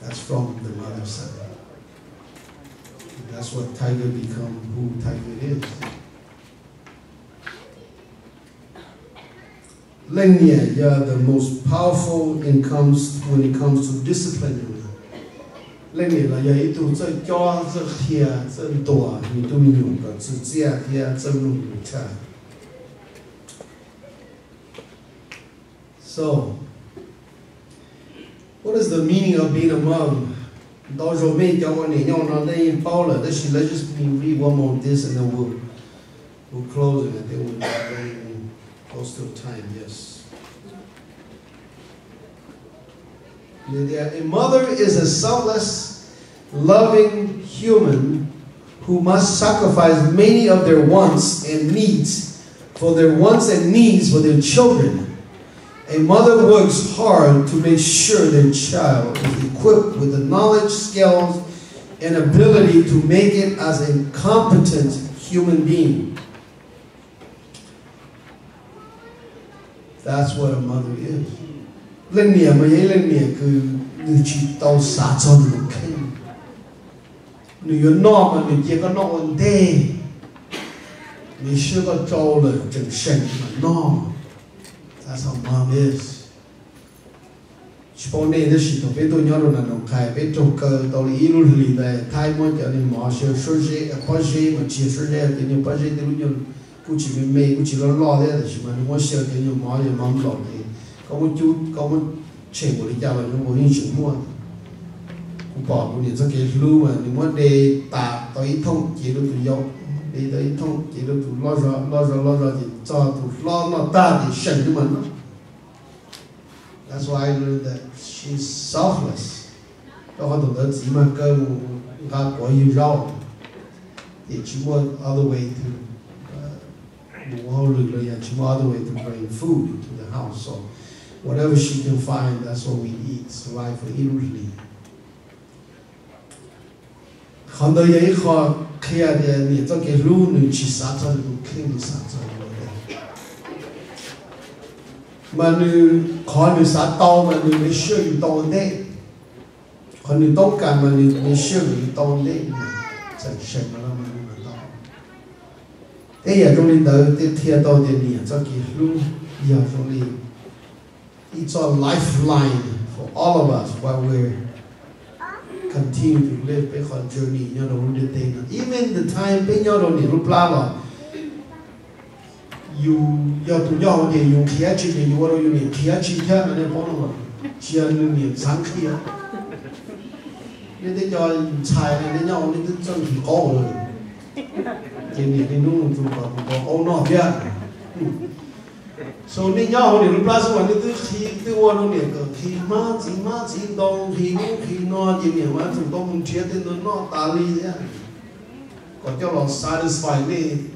That's from the mother's side. That's what Tiger become who Tiger is. Lenya, you're the most powerful in comes when it comes to discipline. Lenya là vậy tụ cho cho cho thia chân tua, mình tụ mình dùng cái chữ chia thia chân luôn cha. So, what is the meaning of being a mom? Let's just read one more this and then we'll we'll close and then we'll very close to time, yes. A mother is a selfless, loving human who must sacrifice many of their wants and needs for their wants and needs for their children. A mother works hard to make sure their child is equipped with the knowledge, skills, and ability to make it as a competent human being. That's what a mother is. That's how mom is. Spone the shit of it on your own and okay, bit of curl, tolly illy the time on your marshal, surgery, a pudgy, but she surgery, then you pudgy the union, which you may, which you don't law there, she might wash your can your mom, your mom law. Có một chút, có một chuyện của lý do là nó muốn hình chữ mua. Cũng bỏ một điện cho cái lưu mà nếu mà để tả tới thông chỉ được tự do, để tới thông chỉ được tự lo ra, lo ra, lo ra thì cho tụt lo nó ta thì. That's why I know that she's selfless. Đó có tụt đó chỉ mà cơ ngã của yêu rau thì chúng all the way to uh, all the way, chúng all the way to bring food to the house. So whatever she can find, that's what we eat. Survive for illegally. Khanda yai kha khia de ni to ke lu nu chi sa cha lu sa cha มันูขอหนูสาตอมันูไม่เชื่ออยู่ตองเด้คนหนูต้องการมันูไม่เชื่ออยู่ตองเด้จะเชื่อมาแล้วมันูมาตองเอ้ยตรงนี้เดี๋ยวเทียตรงเดี๋ยวนี้จะกี่รู้อยากตรงนี้ It's a lifeline for all of us while we're continue to live ไปคอน journey ยอดเราเดินเต็ง even the time เป็นยอดเราเนี่รูปล่าหรอ 有要不要的有天气的有了有的天气天那的帮了接了你三个月，你得要菜的你要你得整体高了，今年的弄就把不搞熬那边，嗯，所以你要的你不是话你都去都我弄那个去马子马子东去弄去那今年完全都没觉得那那大力的，搞叫老 satisfy 你。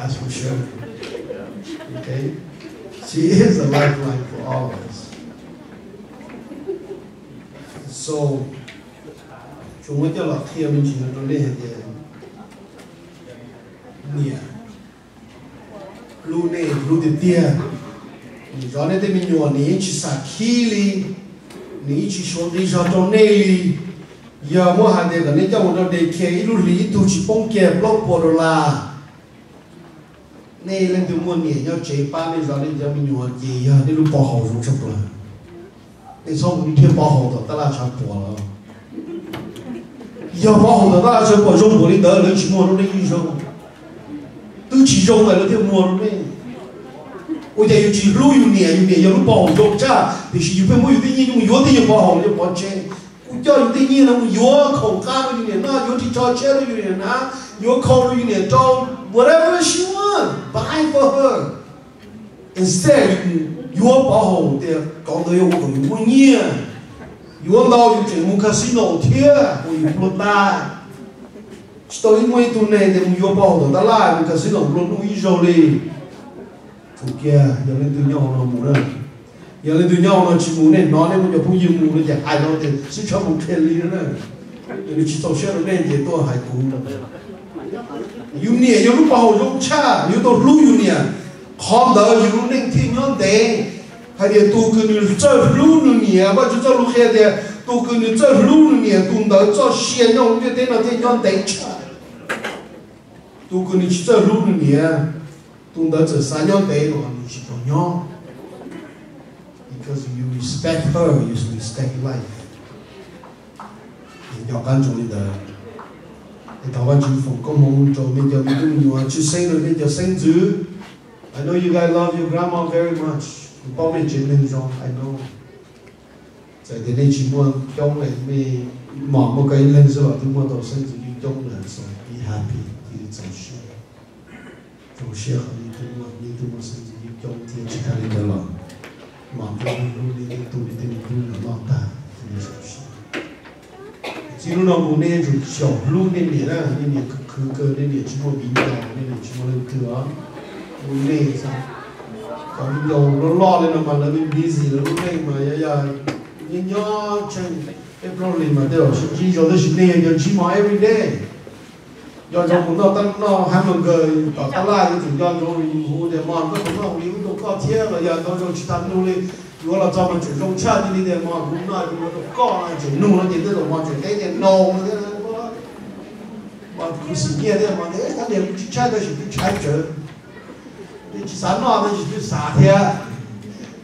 That's for sure. Okay? She is a lifeline for all of us. So chúng cho là mình chỉ nó lên thì nia lu tia Nidone de minua ni ichi sakili, ni ichi shondi jatoneli. Giờ mua hàng đề gần nít trong một đề kê ilu lý tu chỉ bông kê block bồ đô la. Nê lên từ mua nhẹ nhau chế ba mươi giờ lên giờ minua gì giờ đi lu bỏ hậu rụng sập rồi. Nê xong đi thuê bỏ hậu rồi ta là chán bỏ rồi. Giờ bỏ hậu rồi ta là chán bỏ rụng bỏ đi đó lấy chỉ mua nó đi như rụng. Tư chỉ rụng lại nó thêm mua nó đi. Ugye yuchi lu yuni yuni yalu pa hong dok cha. Di shi yupe mu yuti yin mu yuti yu pa hong yu pa che uja yuti yin mu yu kong ka lu yuni na yuti cha che lu yuni na. Yu kong lu yuni do whatever she want buy for her. Instead yu pa hong de gong de yu kong yu ni yu na yu che mu casino tie mu yu plut na Estou em muito nele, mu yu pa hong da la mu casino plut mu yu jo li 부게 열린 두냐 오나 모라 열린 두냐 오나 지문에 너네 그냥 부이 모르게 하여데 수초 못 캘리는 이거 지도 셔는 내게 또 하고 유니에 여러 파오 좀차 유도 루 유니야 컴다 유르닝 티면데 하리에 또 그는 저 루는이야 봐 저저 루해데 또 그는 저 루는이야 돈다 저 시에 너 되나 되면 되차 또 그는 진짜 루는이야 nia tu đỡ cho sa nhân đề rồi chỉ cho nhau because you respect her, you respect dữ I know you guys love your grandma very much. I rồi thì muốn đầu sinh dữ trong này so be happy o Sheikh ali turma ali turma sanji di kyonti chikari dala ma ko ni ni tu ni ni na ma ta ni so shi sinu na mu ne ju xiao lu ne ne ra ni ni ke ke ne ne chi mo bin da ne ne chi mo le ke a mu ne sa ka mu do lo lo le na ma le mi busy lo ne ma ya ya ni nyo chen e problema de o shi ji yo de shi ne ya ji ma every day 연정 공도 땅도 한문그 달라이 등장도 우데 마음도 공도 우리 공도 티에가 야 도정 치탄 우리 요라 잡은 주종 차들이 내 마음 공나 이거 거나 주노는 이제도 먼저 내게 노는 거라 뭐 무슨 게 내가 뭐 내가 내 주차도 싶은 차죠 이 지산로 하면 이제 사태야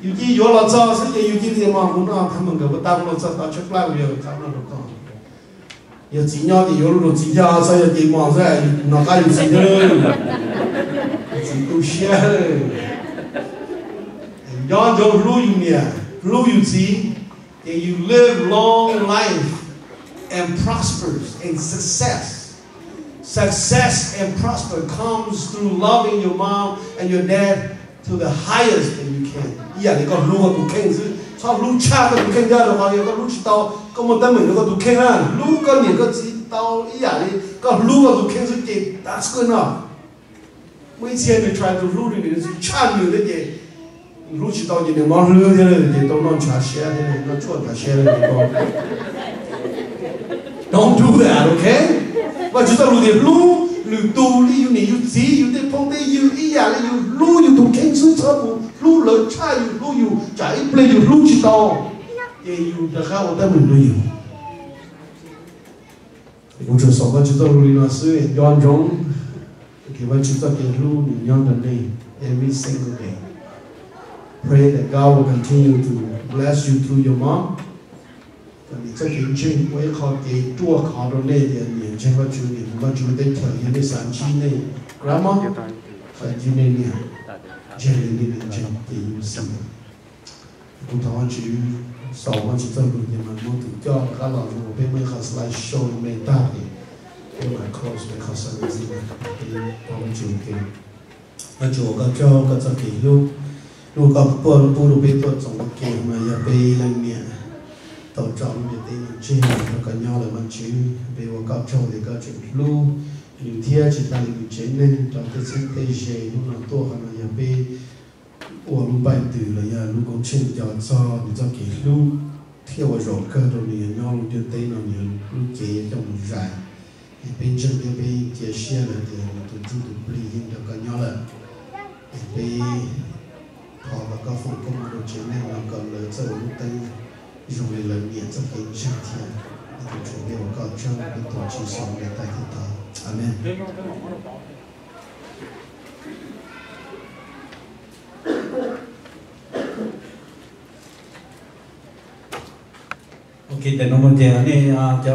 여기 요라 잡은 이제 여기 내 마음 공나 한문그 땅으로 잡다 척라고요 잡는 거 有钱了就有路钱了，所以地方在哪家有钱了，钱都些了。And God don't rule you near, you see, and you live long life and prospers and success. Success and prosper comes through loving your mom and your dad to the highest that you can. Yeah, they got rule of. 他路恰个路肯家的话，有个路去到，跟我们那个路肯啊，路个那个去到一样的，个路个路肯是给打出个呢。我以前的传统路的人是恰牛的给，路去到你的忙路的人给都弄全斜的，弄错全斜的给搞。Don't do that, okay? 我知道路的路，路多的有你有急，有的碰的有一样的有路有路肯是错不？lu lo cha yu lu yu cha i ple yu lu chi to. Ye yu da ka o da mun lu yu cũng chưa sống chúng tôi luôn nói sự yon jong. Thì vậy chúng tôi can lu ni yon the name every single day pray that God will continue to bless you through your mom. Và những cái hiện trình với họ thì tua khó đó này thì những cái vật chủ niệm vật chủ đến thời hiện để sáng chi này. Grandma, phải chi này nè. Jeremy and Jim Stevenson. Cũng thọ anh chú sau anh chú tâm nhưng mà muốn tự do cả là một bên mấy khá là show mê ta thì cái mà close với khá là gì mà cái ông chú kia anh chú cả cho cả cho kỳ lúc lúc gặp buồn buồn lúc biết tôi trong một kỳ mà giờ bây lần nè tàu trọng việc tin chị cả nhau là mình chú về vào gặp cho thì chuyện lúc India chỉ bằng những chiến nên toàn thế sinh tây dễ nó là tổ hẳn là nhà bê của lúc bài từ là nhà lúc công trình dọn so để cho kỹ lúc theo vào rộn cơ rồi nhà nhau lúc tiêu tây nó nhiều lúc chế trong một dài thì bên chân cái bê chế xe là thì là tổ chức được bì nhưng được cả nhau là bê họ là có phòng công đồ chiến nên là cần lấy cho lúc tây 作为人，你要做给上天那个主，别我告诉你，我们祷告结束，我们带给他，阿门。Okay，等我们讲完呢啊，讲。